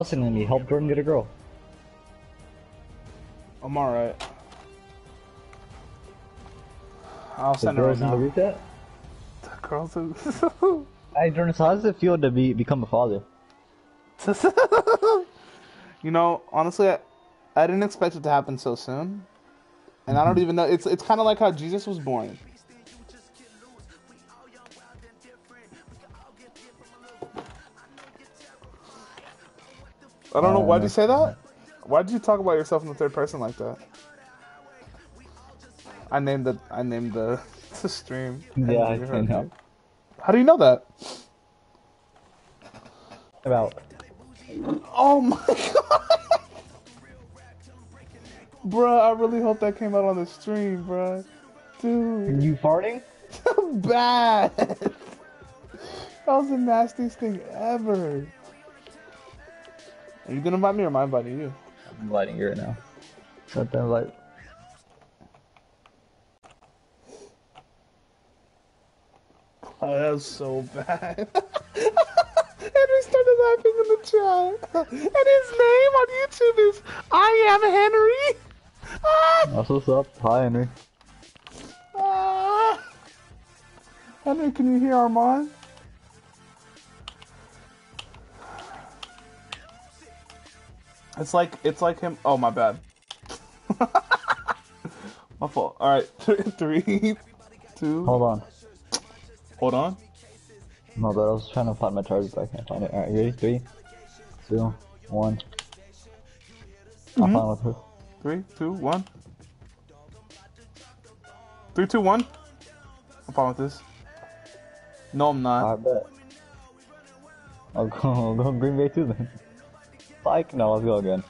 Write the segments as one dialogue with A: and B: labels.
A: Listen to me. Help Jordan get a girl.
B: I'm alright. I'll send her right
A: girls in the
B: now.
A: chat.
B: The girls in-
A: Hey Jordan, so how does it feel to be become a father?
B: you know, honestly, I, I didn't expect it to happen so soon, and
A: Mm-hmm.
B: I don't even know. It's it's kind of like how Jesus was born. I don't know. Why'd you uh, say that? Why'd you talk about yourself in the third person like that? I named the I named the, the stream.
A: Yeah, I
B: heard
A: know.
B: How do you know that?
A: About
B: Oh my god! Bruh, I really hope that came out on the stream, bruh. Dude,
A: you farting?
B: bad! That was the nastiest thing ever. Are you gonna invite me or am I inviting you?
A: I'm inviting you right now. Shut that light.
B: Oh, that was so bad. Henry started laughing in the chat. And his name on YouTube is I am Henry. Ah!
A: That's what's up. Hi Henry.
B: Ah! Henry, can you hear Armand? It's like it's like him. Oh my bad. my fault. All right, three, two.
A: Hold on.
B: Hold on.
A: No, but I was trying to find my charger, but I can't find it. Alright, you ready? Three, two, one. I'm mm-hmm. fine with her.
B: Three, two, one. Three, two, one. I'm fine with this. No, I'm not.
A: Alright, bet. I'll oh, go, I'll go Green Bay too then. No, let's go again.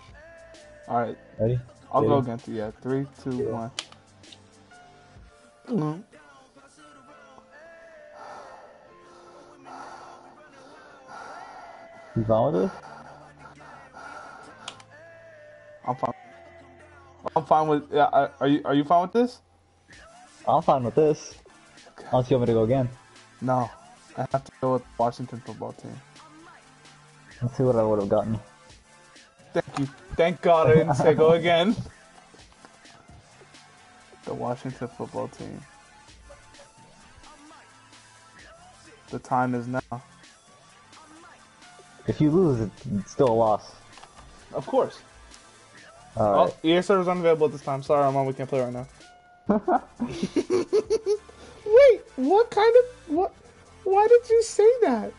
B: All right,
A: Ready?
B: I'll go against you. Yeah, three, two, one. Mhm.
A: You fine with this?
B: I'm fine. I'm fine with. Yeah, are you? Are you fine with this?
A: I'm fine with this. Unless you want me to go again.
B: No, I have to go with Washington football team.
A: Let's see what I would have gotten.
B: Thank you. Thank God I didn't say go again. The Washington football team. The time is now.
A: If you lose, it's still a loss.
B: Of course.
A: Alright.
B: Oh, EA server's unavailable at this time. Sorry, Armand, we can't play right now. Wait, what kind of what? Why did you say that?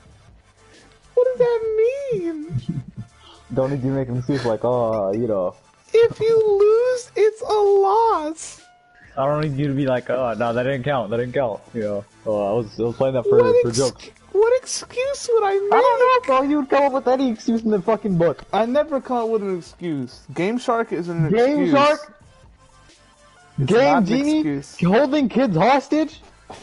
B: What does that mean?
A: Don't need you to make an excuse like, oh, you know.
B: if you lose, it's a loss.
A: I don't need you to be like, oh, no, that didn't count. That didn't count. You know. Oh, I was, I was playing that for,
B: What,
A: for jokes.
B: what excuse would I make?
A: I don't know, bro. You would come up with any excuse in the fucking book.
B: I never come up with an excuse. Game Shark is an
A: Game
B: excuse.
A: Game Shark?
B: not
A: Game
B: an
A: Genie?
B: excuse.
A: Holding kids hostage?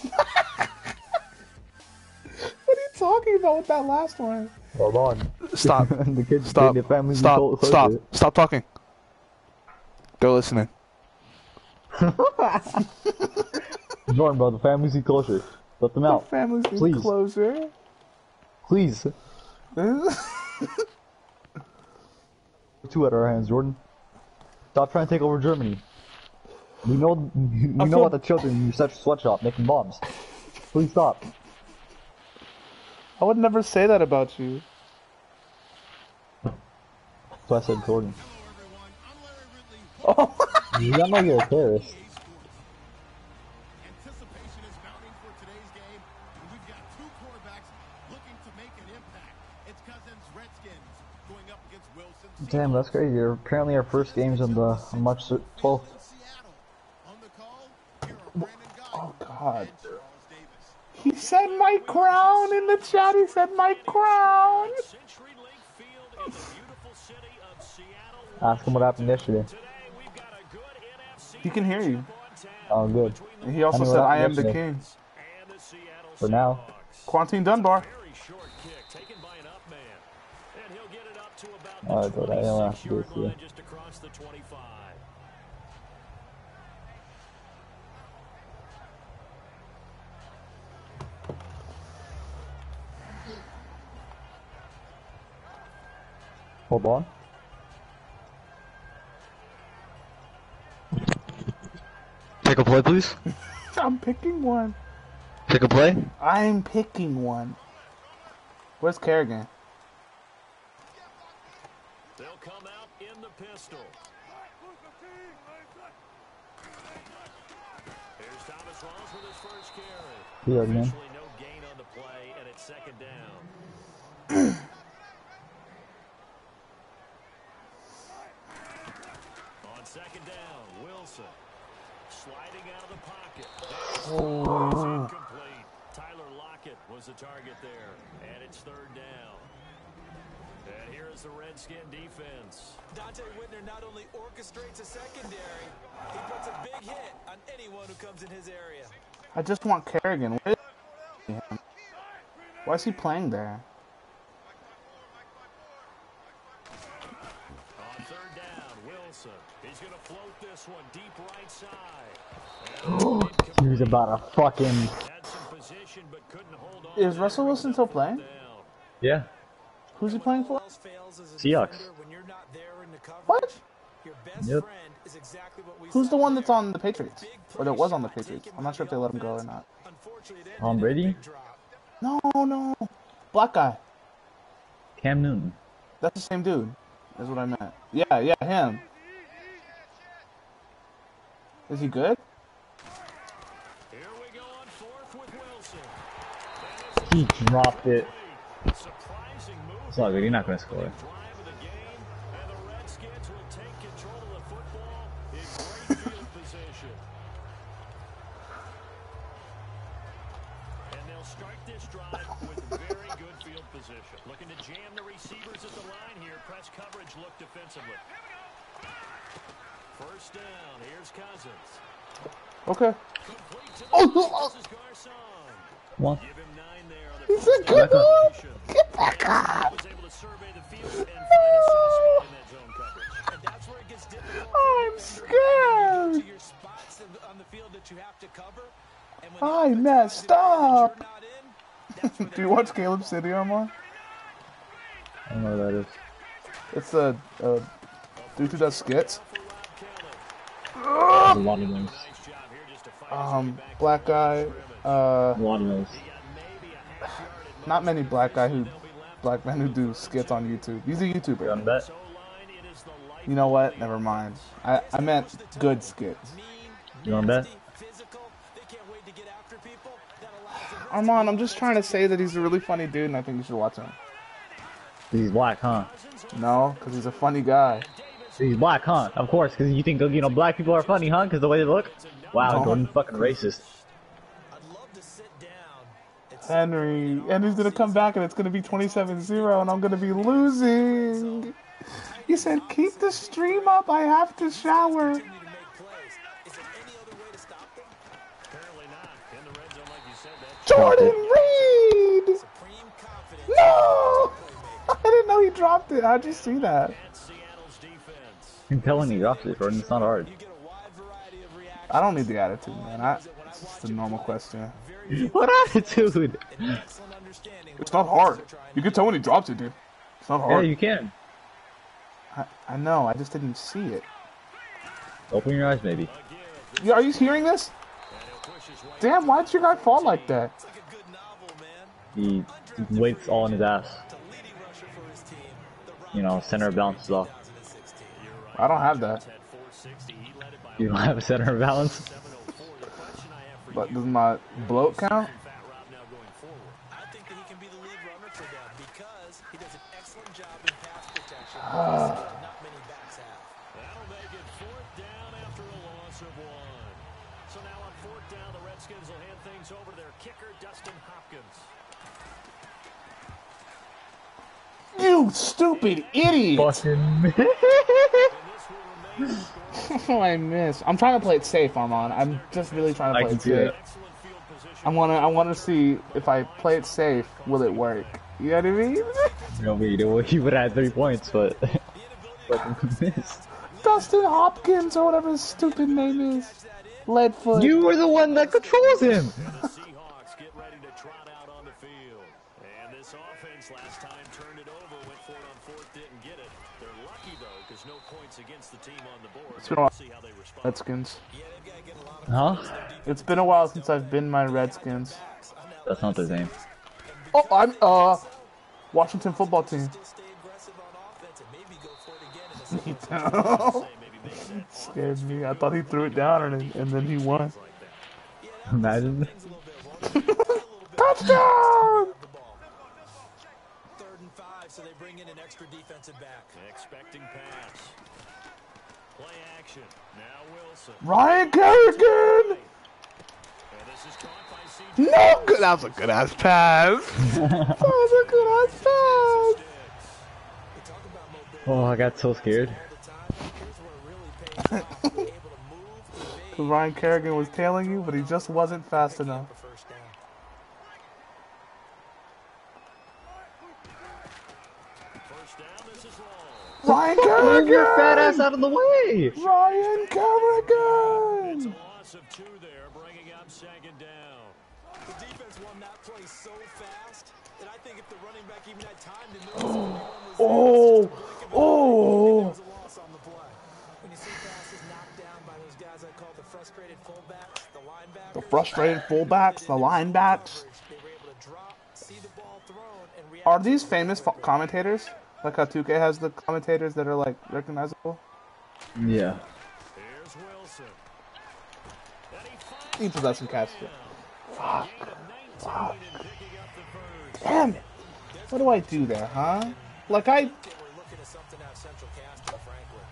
B: What are you talking about with that last one?
A: Hold on.
B: Stop.
A: the kids
B: Stop.
A: the families
B: Stop.
A: told- told
B: Stop. Stop talking. Go listening.
A: Jordan, bro, the families need closure. Let them out.
B: Families need
A: Please.
B: closure.
A: Please. Two at our hands, Jordan. Stop trying to take over Germany. We know we know
B: feel-
A: about the children in your such sweatshop making bombs. Please stop.
B: I would never say that about you.
A: So I said Jordan. Oh, you don't know you're a terrorist.
C: Anticipation is mounting for today's game, and we've got two quarterbacks looking to make an impact. It's Cousins Redskins going up against Wilson.
A: Damn, that's crazy. Apparently our first game's on the on March 12th.
C: Seattle. On the call, here are Brandon Guy
B: Oh God.
C: and Charles Davis.
B: He said my crown in the chat. He said my crown.
D: CenturyLink Field in the beautiful city of Seattle.
A: Ask him what happened yesterday.
D: Today we've got a good NFC
B: He can hear you.
D: on tap
A: Oh, good.
D: between
B: He also
A: I
B: said I am the
A: yesterday?
B: king.
D: the Seattle
A: For now.
D: Seahawks.
B: Quinton Dunbar.
D: Very short kick taken by an up man. And he'll get it up to about
A: All
D: the
A: right, but I don't have to do
D: 26
A: this
D: yard line
A: here.
D: just across the 25.
A: Hold on.
E: Pick a play, please.
B: I'm picking one.
E: Pick a play.
B: I'm picking one. Where's Kerrigan?
D: They'll come out in the pistol. Here's Thomas Rawls with his first carry.
A: Yeah, man.
D: Officially no gain on the play, and it's second down. Second down, Wilson sliding out of the pocket.
B: Oh.
D: incomplete. Tyler Lockett was the target there, and it's third down. And here is the Redskin defense.
F: Donte Whitner not only orchestrates a secondary, he puts a big hit on anyone who comes in his area.
B: I just want Kerrigan. Where is him? Why is he playing there?
D: On third down, Wilson. He's going to float this one deep right side.
A: He was about to fucking.
D: Position, but couldn't hold on.
B: Is. Russell Wilson still playing?
D: Down.
A: Yeah.
B: Who's he playing for?
F: Else fails as a
A: Seahawks.
F: when you're not there in the coverage.
B: What?
F: Your best
A: Yep.
F: friend is exactly what we
B: Who's the
F: saw
B: one that's on the Patriots? Or that was on the Patriots? I'm not sure if they let him go or not.
F: Unfortunately,
A: Tom
F: ended in a
A: Brady?
B: No, no. Black guy.
A: Cam Newton.
B: That's the same dude. Is what I meant. Yeah, yeah, him. Is he good?
A: He dropped it. It's all good. You're not gonna score.
D: Drive of the game, and the Redskins will take control of the football in great field position. And they'll start this drive with very good field position. Looking to jam the receivers at the line here. Press coverage look defensively. First down. Here's Cousins.
B: Okay.
D: Complete to the
B: Oh,
D: right.
B: oh.
D: This is Garcon.
A: One.
D: Give him nine there on the
B: He
D: first
B: said,
D: down
B: "Come on,
D: completion.
B: get back up."
D: Was able to survey the field and find a soft spot in that zone coverage.
F: And that's where it gets difficult.
B: I'm
F: to
B: scared.
F: your spots in the- on the field that you have to cover. And when
B: I messed
F: finds an area that
B: up.
F: you're not in, that's where
B: Do you watch Caleb City, Armand?
A: I don't know what that is.
B: It's a, a dude who does skits.
A: There's a lot of those.
B: Um, black guy. Uh,
A: A lot of those.
D: maybe a half yard at
B: not many black guy who, black men who do skits on YouTube. He's a
A: You
B: YouTuber.
A: on bet?
D: So line, it is the light
B: You know what? Never mind. I, I meant good skits.
A: You on bet?
F: nasty, physical. They can't wait to get after people. That
B: Armand, I'm just trying to say that he's a really funny dude, and I think you should watch him.
A: He's black, huh?
B: No, because he's a funny guy.
A: He's black, huh? Of course, because you think you know black people are funny, huh? Because the way they look. Wow, Jordan fucking racist.
F: I'd love to sit down. and
B: Henry, Henry's gonna come back and it's gonna be 27-0 and I'm gonna be losing. He said, keep the stream up, I have to shower.
F: continue to make plays. Is there any other way to stop them?
D: Apparently not. In the red zone, like you said, that
B: Jordan Reed! No! I didn't know he dropped it. How'd you see that?
D: at Seattle's defense.
A: I'm telling you, drops it, Jordan. It's not hard.
F: You get a wide variety of reactions.
B: I don't need the attitude, man. I, it's just a normal question.
A: What attitude?
B: It's not hard. You can tell when he drops it, dude. It's not hard.
A: Yeah, you can.
B: I, I know, I just didn't see it.
A: Open your eyes, maybe.
B: You- Are you hearing this? Damn, why'd your guy fall like that?
F: It's like a good novel, man.
A: He waits all in his ass.
F: The leading rusher for his team. The
A: You know, center bounces off.
B: I don't have that.
A: You don't have a center of balance.
D: 704. The question I have for
B: But does my bloat count?
D: Fat Rob, now going forward.
F: I think that he can be the lead runner for them because he does an excellent job in pass protection. that not many backs have.
D: That'll make it fourth down after a loss of one. So now on fourth down, the Redskins will hand things over to their kicker, Dustin Hopkins.
B: You stupid idiot!
A: Fucking.
B: Oh, I missed. I'm trying to play it safe, Armand. I'm just really trying to
A: I
B: play
A: can
B: it
A: see
B: safe.
A: that.
D: Excellent field position.
B: I wanna, I wanna see if I play it safe, will it work? You know what I mean?
A: You know, we do. He would have had three points, but. Fucking missed.
B: Dustin Hopkins or whatever his stupid name is. Leadfoot.
A: You were the one that controls him.
B: It's been a while.
D: See how they respond.
B: Redskins.
A: Huh?
B: It's been a while since I've been my Redskins.
A: That's not the same.
B: Oh, I'm uh Washington football team.
F: Still stay aggressive on offense and maybe go for it again in the second
B: Touchdown!
D: Say maybe make that
B: Scared me. I thought he threw it down and, and then he won.
A: Imagine.
B: Touchdown!
F: the ball. Third and five, so they bring in an extra defensive back.
D: Expecting pass. Play action. Now Wilson.
B: Ryan Kerrigan!
D: And this is caught by C.J.
B: No good. That was a good ass pass. that was a good ass pass.
F: We talk about mobility
A: Oh, I got so scared.
F: all the time. Here's where it really pays off. Able to move, evade,
B: Cause Ryan Kerrigan was tailing you, but he just wasn't fast enough.
F: for first down.
D: First down. This is long.
B: Ryan
A: Move your fat ass out of the way!
B: Ryan
D: It's a loss of two there, bringing up second down.
F: The defense won that play so fast that I think if the running back even had time to notice everyone was there,
B: Oh, oh!
F: was a loss on the play. When you see passes knocked down by those guys I call the frustrated fullbacks, the linebackers.
B: The frustrated fullbacks, the linebacks.
F: They were able to drop, see the ball thrown, and react.
B: Are these famous fo- commentators? Like how 2K has the commentators that are like recognizable?
A: Yeah.
D: Here's Wilson. He
B: He possession catch it.
D: Fuck. Fuck. picking up the first.
B: Damn it! What do I do there, huh? Like I,
F: They looking at something out central casting, frankly.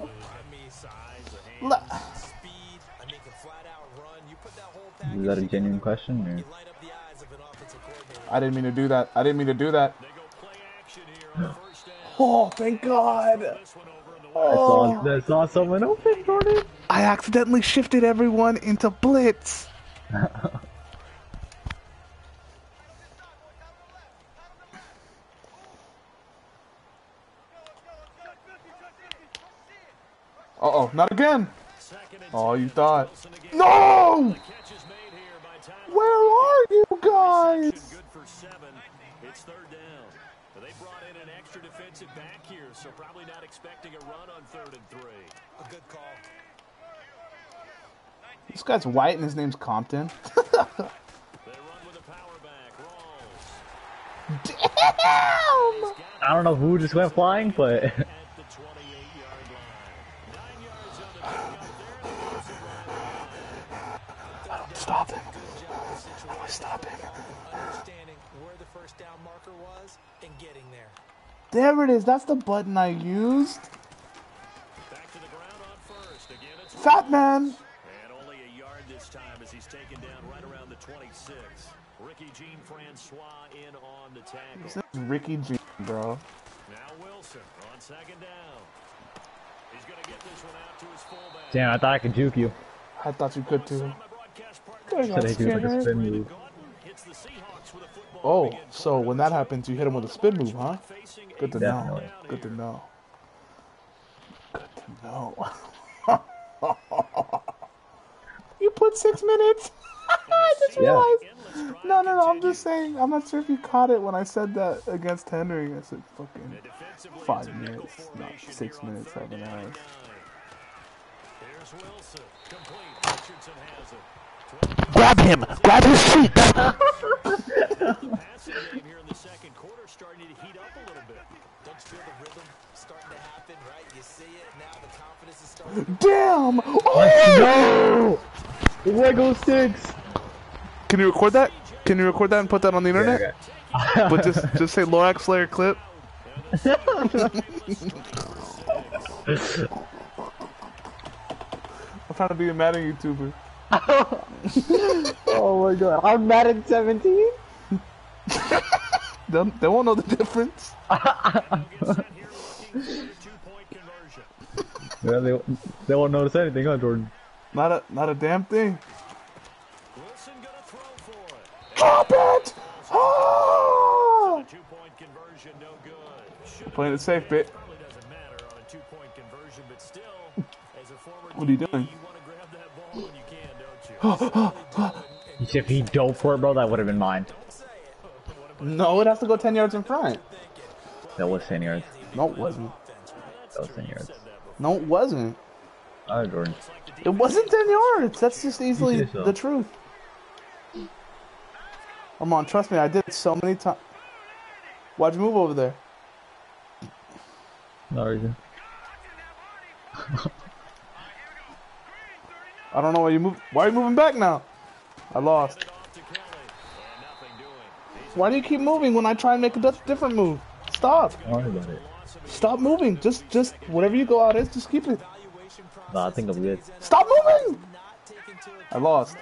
D: I mean, size, a hand.
B: le-
F: Speed, I mean, can flat out run. You put that whole package
A: Is that a genuine question? Or?
F: you light up the eyes of an offensive coordinator.
B: I didn't mean to do that. I didn't mean to do that.
D: They go play action here on first down.
B: Oh, thank God!
D: This one over in the
A: I
B: Oh,
A: saw, I saw someone open, Jordan.
B: I accidentally shifted everyone into blitz. Uh oh, not again. Oh, you thought. No!
D: Catch is made here by Tyler.
B: Where are you guys?
D: Good seven. It's third down. But They brought in an extra defensive back here, so probably not expecting a run on third and three.
F: A good call.
B: This guy's white and his name's Compton.
D: They run with a power back. Rawls.
B: Damn!
A: I don't know who just went flying, but
D: There
B: it is. That's the button I used.
D: Back to the ground on first. Again, it's
B: Fat man.
D: And only a yard this time as he's taken down right around the 26. Ricky Jean Francois in on the tackle.
B: This is Ricky G, bro.
D: Now Wilson on second down. He's going to get this one out to his fullback.
A: damn, I thought I could juke you.
B: I thought you could too.
D: My broadcast
B: Oh, so when that happens, you hit him with a spin move, huh? Good to
D: a
B: know. Good to know. Good to know. you put six minutes. I just realized. No, no, no. I'm just saying. I'm not sure if you caught it when I said that against Henry. I said fucking five
D: it's a nickel
B: minutes, not six minutes, seven hours.
D: nine. Here's Wilson. Complete. Richardson has it.
B: Grab him! Grab his feet!
D: The passing game here in the second quarter starting to heat up a little bit.
F: Don't you feel the rhythm starting to happen, right? You see it, now the confidence is starting.
B: Damn! Oh!
A: No! Lego sticks!
B: Can you record that? Can you record that and put that on the internet? But just just say Lorax Slayer clip. I'm trying to be a Madden YouTuber.
A: Oh my god, I'm mad at 17?
B: They, they won't know the difference.
D: Gets set here looking for a two-point conversion.
A: Yeah, they, they won't notice anything, huh, Jordan?
B: Not a not a damn thing.
D: Wilson gonna throw for it.
B: Drop it! Ah!
D: Two-point conversion, no good. Should
B: Playing it safe, bit.
D: Probably doesn't matter on a two-point conversion, but still, as a former
B: What are you doing?
A: If he dove for it, bro, that would have been mine.
B: No, it has to go ten yards in front.
A: That was 10 yards.
B: No, it wasn't.
A: That was 10 yards.
B: No, it wasn't.
A: Alright, Jordan.
B: It wasn't 10 yards. That's just easily
A: so.
B: the truth. Come on, trust me. I did it so many times. Why'd you move over there?
A: No reason.
B: I don't know why you move. Why are you moving back now? I lost.
D: Off to Kelly. And nothing doing. He's
B: Why do you keep moving when I try and make a different move? Stop. Stop moving. Just, just whatever you go out is, just keep it.
A: Nah, I think I'm good.
B: Stop moving. I lost.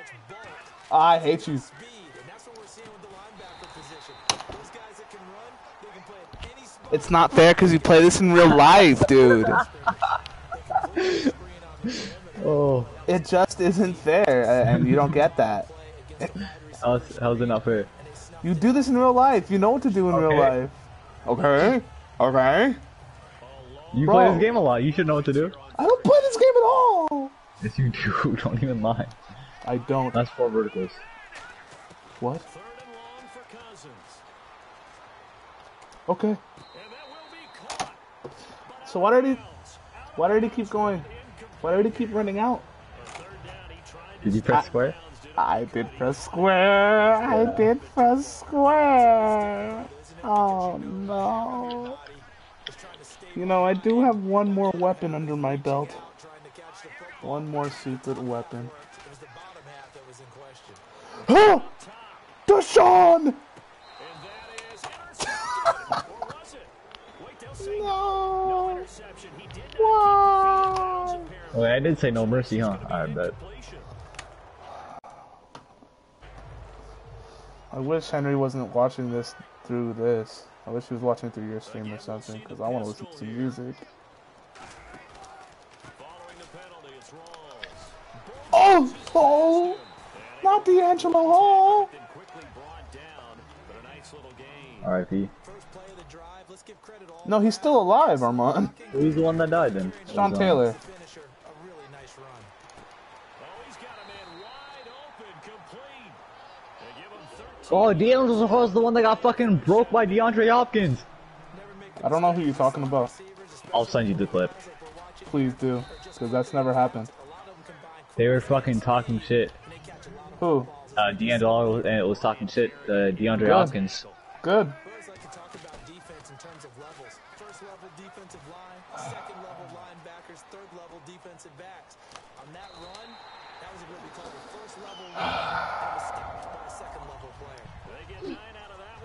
B: I hate you.
F: speed, and that's what we're seeing with the linebacker position. Those guys that can run, they can play at any spot.
B: It's not fair because you play this in real life, dude.
A: Oh.
B: It just isn't fair, and you don't get that.
A: How's, how's it not fair?
B: You do this in real life. You know what to do in real life. Okay. Okay.
A: You
B: Bro.
A: play this game a lot. You should know what to do.
B: I don't play this game at all.
A: Yes, you do. Don't even lie.
B: I don't.
A: That's four verticals.
B: What?
D: third and long for Cousins.
B: Okay.
D: And that will be caught.
B: So why did he? Why did he keep going? Why did he keep running out?
D: Third down, he tried to
A: Did you press square?
B: I did press square. I did press square. Oh no. You know, I do have one more weapon under my belt.
F: Trying to catch the football.
B: One more secret weapon.
F: It was the bottom half that was in question.
B: Oh! Ah! Deshaun!
D: And that is intercepted. or was it? Wait, they'll say no.
B: No!
D: interception. He did not
B: Why?
D: keep the feet apparently.
A: Wait, I did say no mercy, huh? I bet.
B: I wish Henry wasn't watching this through this. I wish he was watching through your stream or something, because I want to listen to music.
D: Following the penalty, it's Rawls.
B: Oh! Oh! Not DeAngelo Hall!
D: Then quickly brought down, but a nice little gain.
A: R.I.P.
F: Of the drive. Let's give credit all
B: No, he's still alive, Armand.
A: Who's the one that died then?
B: Sean
A: Was, uh,
B: Taylor.
F: finisher. A really nice run.
D: Oh, he's got a man wide open, complete. They give him 13.
A: DeAngelo Hall's the one that got fucking broke by DeAndre Hopkins.
B: I don't know who you're talking about.
A: I'll send you the clip.
B: Please do, because that's never happened.
A: They were fucking talking shit.
B: Who?
A: Uh, DeAngelo and was talking shit. Uh, DeAndre
B: Good.
A: Hopkins.
B: Good.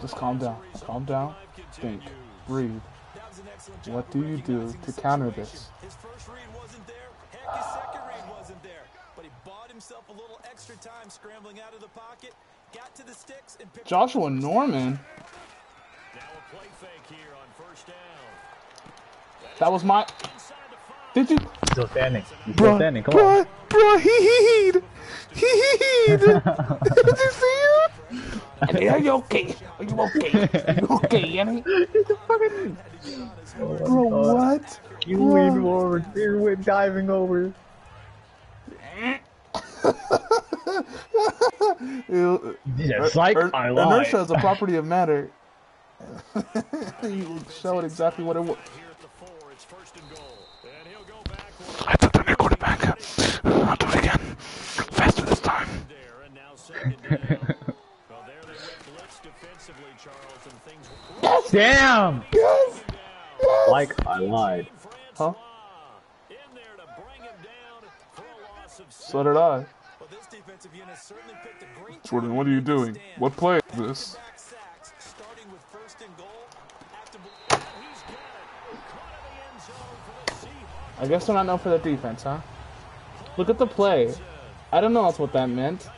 B: Just calm down. Calm down. Think. Breathe.
F: That was an excellent job.
B: What do you do to counter this?
F: His first read wasn't there. Heck, his second read wasn't there. But he bought himself a little extra time scrambling out of the pocket, got to the sticks, and picked
B: Joshua Norman?
D: Now a play fake here on first down.
B: That was my.
D: Inside the five.
B: Did you?
A: Still standing. He's still standing. Come on.
B: bruh, he heed. He heed. Did you see it? Annie, are you okay? Are you okay? Are you okay, Annie? Bro, what?
A: You
B: Bruh.
A: leave over. You're with diving over.
B: Ew,
A: Yes, like
B: er-
A: I lied.
B: inertia is a property of matter. you showed exactly what it was.
D: Here the four, it's first and goal. And he'll go backwards
B: I took the new quarterback. I'll do it again. Faster this time.
D: there, and now second down. well, there they went blitz defensively, Charles, and things
A: Damn!
B: Yes! Yes!
A: Like I lied.
B: Huh?
D: in there to bring him down for a loss of six.
B: So did I.
F: Well, this defensive unit certainly picked a great
B: Jordan, what are you
F: to make a
B: doing? What play is this?
F: Back sacks, starting with first and goal. Have to believe
D: He's got it. Caught in the end zone for the Seahawks.
B: I guess they're not known for their defense, huh? Look at the play. I don't know that's what that meant.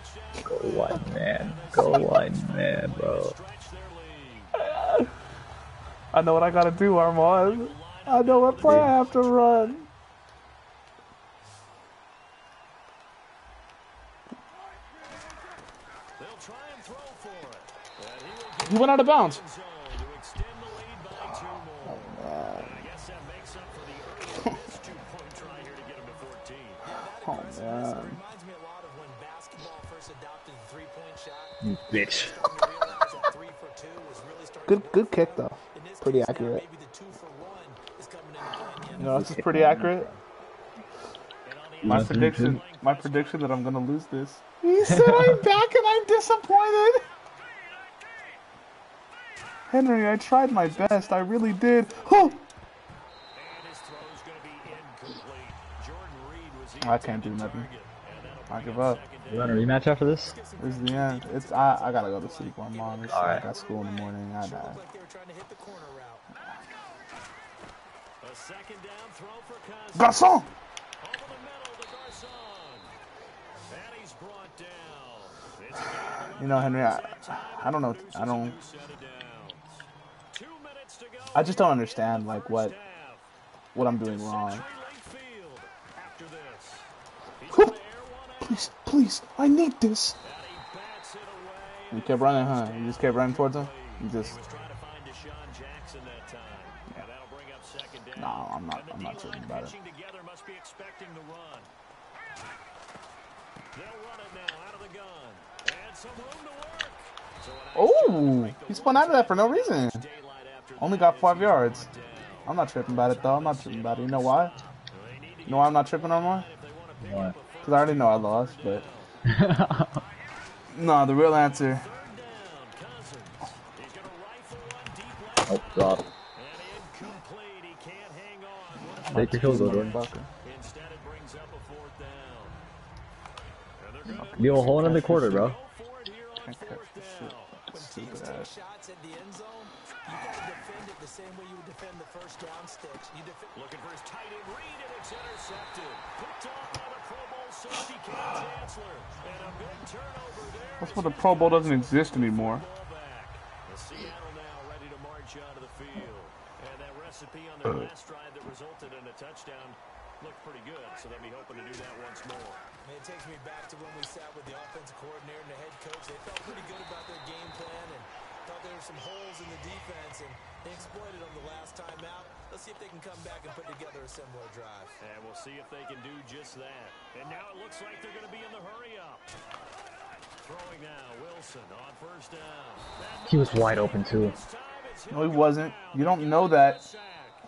A: Go one man. Go one man, bro.
D: Stretch their lead.
B: I know what I gotta do, Armand. I know what play I have to run.
D: They'll try and throw for it. And he will get
B: He went out of bounds.
D: the zone to extend the lead by two more. And I guess that makes up for the early missed two-point try here to get him to 14.
B: Oh man.
F: reminds me a lot of when basketball first adopted the three-point shot.
A: You bitch.
F: When you realize that three for two was really starting
B: Good good kick though.
F: In this
B: Pretty accurate.
F: Maybe the two for one is coming into play in the
B: You know, this is pretty accurate. My prediction, my prediction that I'm gonna lose this. He said I'm back and I'm disappointed. Henry, I tried my best. I really did. Oh,
D: And his throw's going to be incomplete. Jordan Reed was
B: I can't do nothing.
D: target, and that'll
B: I give
D: up
B: up.
E: You want a rematch after this?
B: this is the end. It's I. I gotta go to sleep. My mom. It's, I got school in the morning. I die.
D: Of
B: You know, Henry. I, I don't know. I don't. I just don't understand like what what I'm doing wrong. Please, please, I need this. You kept running, huh? You just kept running towards him. You just. I'm not. I'm not certain about it.
D: Together must be expecting the run. They'll run it now out of the gun. And some room to work. So
B: Oh, he spun out of that for no reason. Only got five yards. I'm not tripping about it though. I'm not tripping about it. You know why? You know why I'm not tripping on mine?
A: What?
B: Because I already know I lost, but. No, the real answer.
D: He's going to rifle one deep left.
A: Oh, drop.
D: And incomplete. He can't hang on.
A: Take your field goal, Jordan.
D: Instead, it brings up a fourth down. And they're going to
A: You a whole another quarter, bro.
D: go for it here on fourth down.
F: When teams
B: Stupid
F: take
B: ass.
F: shots at the end zone, you gotta defend the same way you would defend the first down sticks. You defend.
D: Looking for his tight end read, and it's intercepted. Picked off by the Pro Bowl safety Kam Chancellor. And a big turnover there.
B: That's why the Pro Bowl doesn't exist anymore.
D: The Seattle now ready to march onto the field. And that recipe on their uh, last drive that resulted in a touchdown looked pretty good. So they'll be hoping to do that once more.
F: I mean, it takes me back to when we sat with the offensive coordinator and the head coach. They felt pretty good about their game plan and thought there were some holes in the defense, and they exploited them the last time out. Let's see if they can come back and put together a similar drive.
D: And we'll see if they can do just that. And now it looks like they're going to be in the hurry up. Throwing now, Wilson on first down.
E: He was wide open too.
D: This time it's
B: No, he wasn't. You don't know that.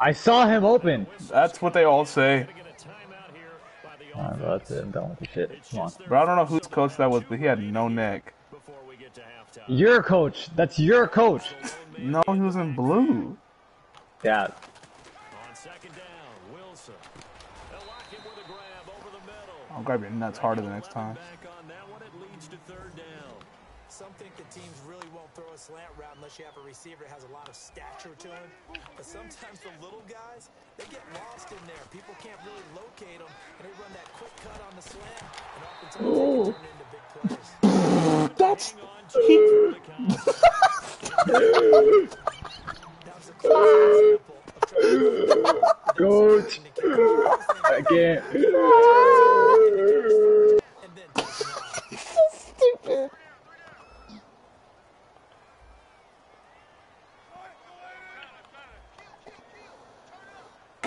D: Sack.
E: I saw him open.
B: That's what they all say.
D: Get a timeout here by the
A: Alright, bro, that's it. I'm done with the shit. Come on.
B: Bro, I don't know whose coach that was, but he had no neck.
D: before we get to halftime.
E: Your coach. That's your coach.
B: No, he was in blue.
E: Yeah.
D: On second down, Wilson. They'll lock him with a grab over the middle.
B: I'll grab your nuts harder the next time.
D: Back on that one, it leads to third down.
F: Some think the teams really won't throw a slant route unless you have a receiver that has a lot of stature to him. But sometimes the little guys, they get lost in there. People can't really locate them, and they run that quick cut on the slant, and oftentimes they turn into big plays.
B: That's
D: He.
F: That was a clear example of
E: Coach. I can't.
F: and then taking off.
B: stupid.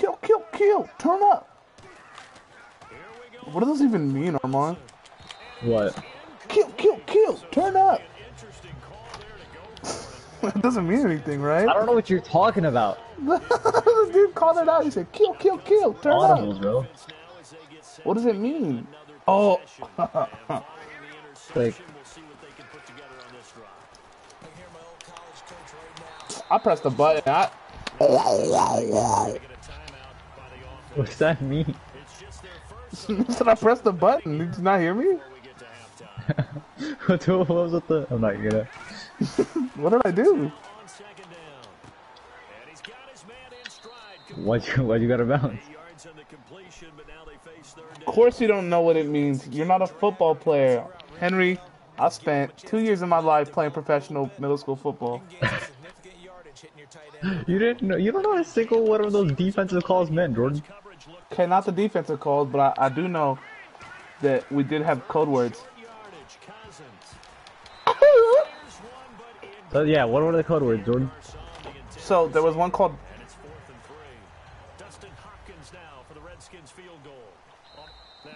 B: Kill, kill, kill. Turn up. What does those even mean, Armand?
E: What?
B: Kill, kill, kill. Turn up.
D: Interesting call there to go it.
B: That doesn't mean anything, right?
E: I don't know what you're talking about.
B: the dude called it out. He said, kill, kill, kill. Turn
E: Audibles,
B: up.
E: bro.
D: Now as they get set
B: What does it mean? Oh.
D: possession. And the
E: Like-
D: interception, we'll see what they can put together on this drive.
F: I can hear my old college coach right now.
B: I pressed the button. I,
E: What's that mean?
D: It's just their first
B: said I pressed the button. Did you not hear me?
D: before we get to halftime.
E: what the- what was with the? I'm not gonna.
B: What did I do?
D: On second down. And he's got his man in stride.
E: Why'd you Why'd you gotta bounce?
D: Eight yards on the completion, but now they face third
B: Of course you don't know what it means. You're not a football player. Henry, I spent two years of my life playing professional middle school football.
F: You can gain some significant yardage hitting your tight end.
E: You didn't know. You don't know a single one of those defensive calls meant, Jordan.
B: Okay, not the defensive calls, but I, I do know that we did have code words.
D: yardage. Cousins. There's one, but in
E: So yeah, what were the code words, Jordan?
D: Garcon, the intent.
B: So there was one called.
D: And it's fourth and three. Dustin Hopkins now for the Redskins field goal.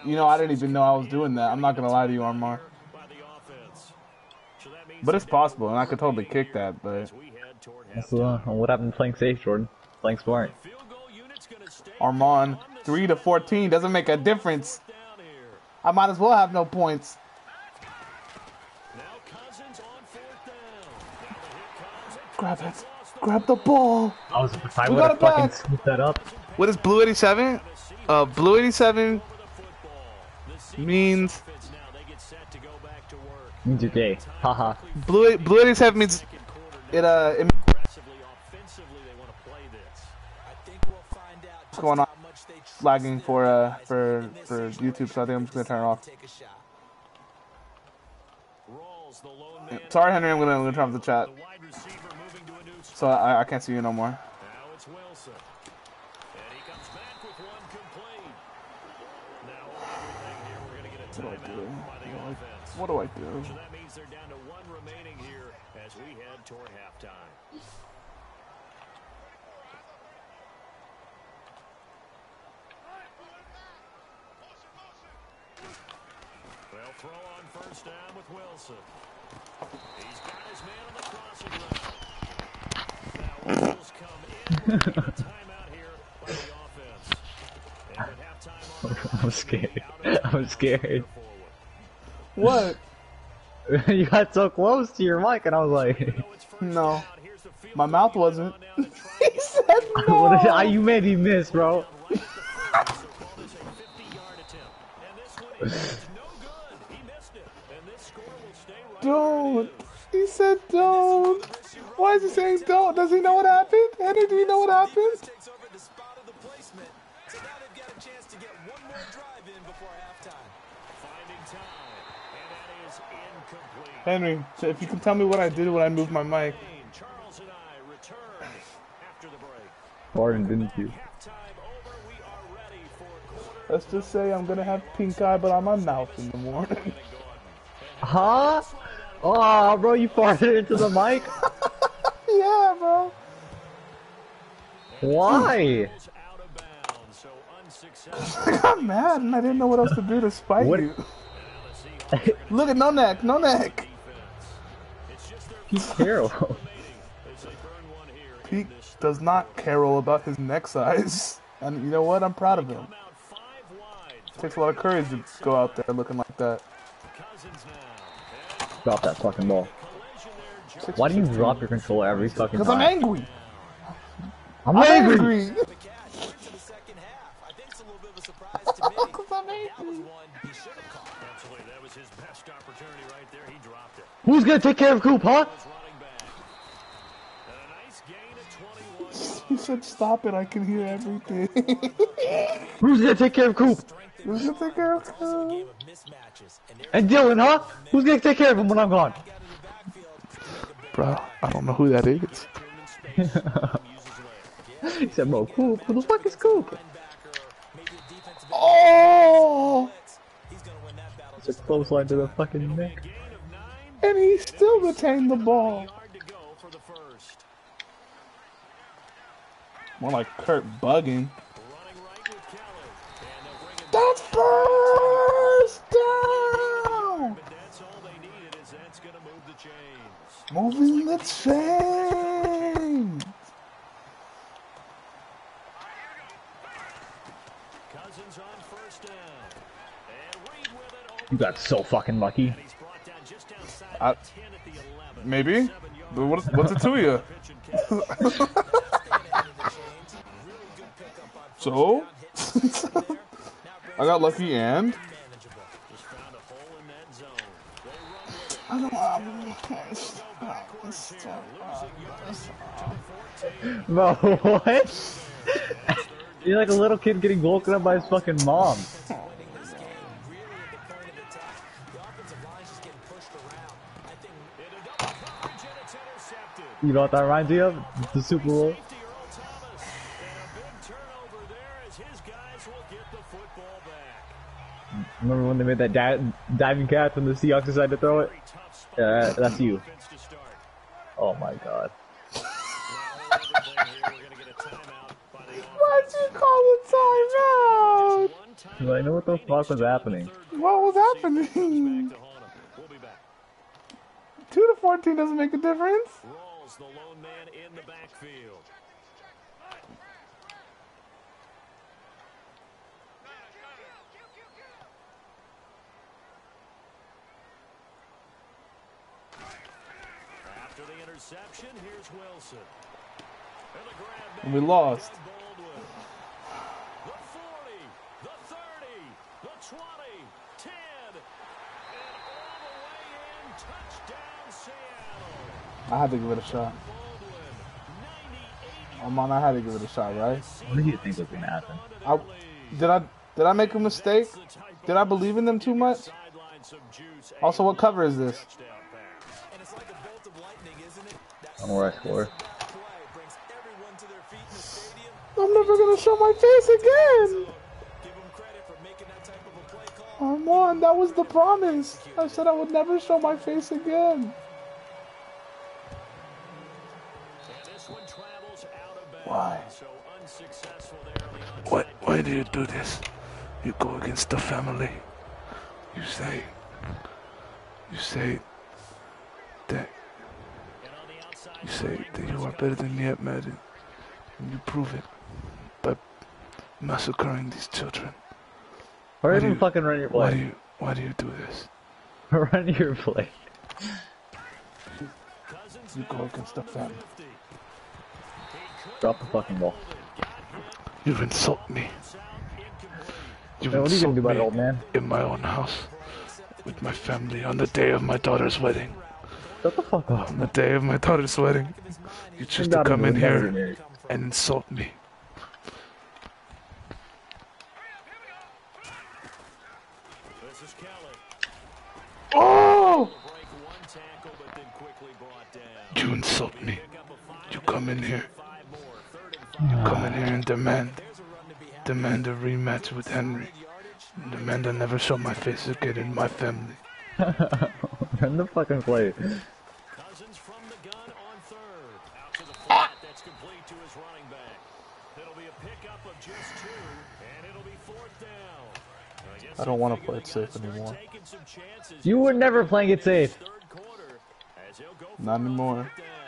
B: You know, I didn't even know I was doing that. I'm not gonna lie to you, Armand.
D: by the offense. So that means
B: But it's possible, and I could totally kick that. But
D: as we head toward
E: So, uh, what happened playing safe, Jordan? Playing smart.
B: Armand, 3 to 14 doesn't make a difference. I might as well have no points.
D: Now Cousins on fourth down. Now the hit comes. and
B: Grab it. Grab the ball.
A: I was if I
B: We
A: would
B: got
A: have
B: it
A: fucking
B: back.
A: scooped that up.
B: What is Blue 87? Uh, Blue 87
D: over the football. The Seahawks
B: means
D: offense now, they get set to go back to work.
A: Means you're gay. Haha.
B: Blue Blue 87 means it uh it,
D: aggressively, offensively, they want to play this.
F: I think we'll find out
B: what's going on lagging for uh for for YouTube, so I think I'm just gonna turn it off. Sorry, Henry, I'm gonna, I'm gonna turn off the chat, so I, I can't see you no more. What do I do? What do I do?
D: So that means they're down to one remaining here as we head toward halftime. They'll throw on first down with Wilson. He's got his man on the crossing route. Now whistles come in. We're gonna get a timeout here by the offense. And with halftime on the
A: I'm scared. I'm scared.
B: What?
A: you got so close to your mic, and I was like,
B: No, my mouth wasn't. he said no.
A: ah, you made me miss, bro.
B: Don't. He said don't. Why is he saying don't? Does he know what happened? Henry, do you know what happened?
F: Takes over the spot of the placement. So now they've got a chance to get one more drive in before halftime.
D: Finding time, and that is incomplete.
B: Henry, so if you can tell me what I did when I moved my mic.
D: Charles and I return after the break.
A: Pardon, didn't you?
D: Halftime over. We are ready for quarter.
B: Let's just say I'm gonna have pink eye, but on my mouth in the morning.
A: Huh? Oh, bro, you farted into the mic?
B: yeah, bro.
A: Why?
D: Out of bounds, so unsuccessful.
B: I got mad and I didn't know what else to do to spite
A: What-
B: you. Look at no neck, no neck.
A: He's terrible.
D: As they burn one here.
B: Pete does not carol about his neck size. And you know what? I'm proud of him.
D: Wide.
B: Takes a lot of courage to go out there looking like that.
D: Cousins now.
A: Drop that fucking ball. Why do you drop your controller every fucking
B: Because I'm
A: time?
B: angry.
A: I'm
B: I'm
A: angry.
B: angry.
F: The catch went to the second half. I think it's a little bit of a surprise to me.
B: Because I'm angry.
F: one he should have caught.
D: Absolutely, that was his best opportunity right there. He dropped it.
A: Who's gonna take care of Coop, huh?
D: Was running back. And a nice gain of 21
B: He said, stop it, I can hear everything.
A: Who's gonna take care of Coop?
B: Who's gonna take care of
F: It's also a
B: him?
F: game of mismatches. And
A: Dylan, huh? Who's gonna take care of him when I'm gone?
F: out of the backfield to make a big
B: Bro, I don't know who that is.
A: He said, bro, Coop. Who the fuck is Coop?
F: linebacker, maybe a defensive end.
B: Oh!
F: He's going to win that
A: It's a close line to the fucking neck.
D: gain of nine.
B: And he still retained the ball.
D: Yard to go for the first.
B: More like Kurt bugging.
D: Running right with Kelly. And they'll bring it
B: That's first down!
D: But that's all they needed is that's going to move the chains.
B: Moving the chains.
D: Cousins on first down. And Reed with it over.
A: You got so fucking lucky.
D: And he's brought down just outside
B: I-
D: the 10 at the 11.
B: Maybe. But what's, what's it to you? so, I got lucky
D: ahead
A: Bro, what? You're like a little kid getting woken up by his fucking mom.
D: and.
A: You know what that reminds you of? The Super Bowl.
D: And.
A: Remember when they made that di- diving catch when the Seahawks decided to throw it?
D: Very tough spot.
A: Yeah, that's you.
D: Defense to start.
A: Oh my god.
D: Now, everything here, we're going to get a timeout by the
B: Why'd you call it timeout?
D: Just one time.
A: Cause I know what the fuck was happening.
B: What was happening?
D: to Honham. We'll be back.
B: 2 to 14 doesn't make a difference.
D: Rawls, the lone man in the backfield. After the interception, here's Wilson. And the grab
F: And we
D: made
F: lost.
D: by Baldwin. The 40, the 30, the 20, 10, and all the way in. Touchdown, Seattle.
F: I had to give it a shot.
D: Baldwin, 98
F: I'm on. I had to give it a shot, right?
A: What did you think was gonna happen?
F: I, did I did I make a mistake? Did I believe in them too much?
D: sideline some juice.
F: Also, what cover is this?
G: In the stadium.
F: I'm never gonna show my face again.
G: Give them credit for making that type of a play call.
F: Armand, that was the promise. I said I would never show my face again.
D: And this one travels out of bounds.
F: Why?
D: So unsuccessful there on
B: Why, why do you do this? You go against the family. You say, you say that,
D: And on the outside
B: you say that you are better than me at Madden. And you prove it by massacring these children.
A: Or
B: Why
A: even
B: do you-
A: fucking run your play.
B: Why do you, why do you do this?
A: run your play.
F: You go against the family.
D: 50. He could
A: Drop the fucking ball.
B: You insult me. You
A: Hey, what are you gonna do about it, old man?
B: in my own house with my family on the day of my daughter's wedding.
A: Shut the fuck up.
B: Oh, On the day of my daughter's wedding, you choose to come in
A: will never get
B: here and insult me.
D: This is Kelley.
F: Oh!
D: Break one tackle, but then quickly brought down.
B: You insult me.
D: Pick up a five.
B: You come in here.
D: Five more. Third and.
B: Come in here and demand,
G: There's a run to be had.
B: demand a rematch with Henry. Demand I never show my face again in my family.
A: Run the fucking play.
D: Cousins from the gun on third. Out to the ah! flat. That's complete to his running back. It'll be a pickup of just two, and it'll be fourth down. I,
F: I don't wanna play it safe anymore.
D: taking some chances
A: You were never playing it safe.
D: Third quarter, as he'll go
F: Not
D: for it on
F: anymore.
D: down.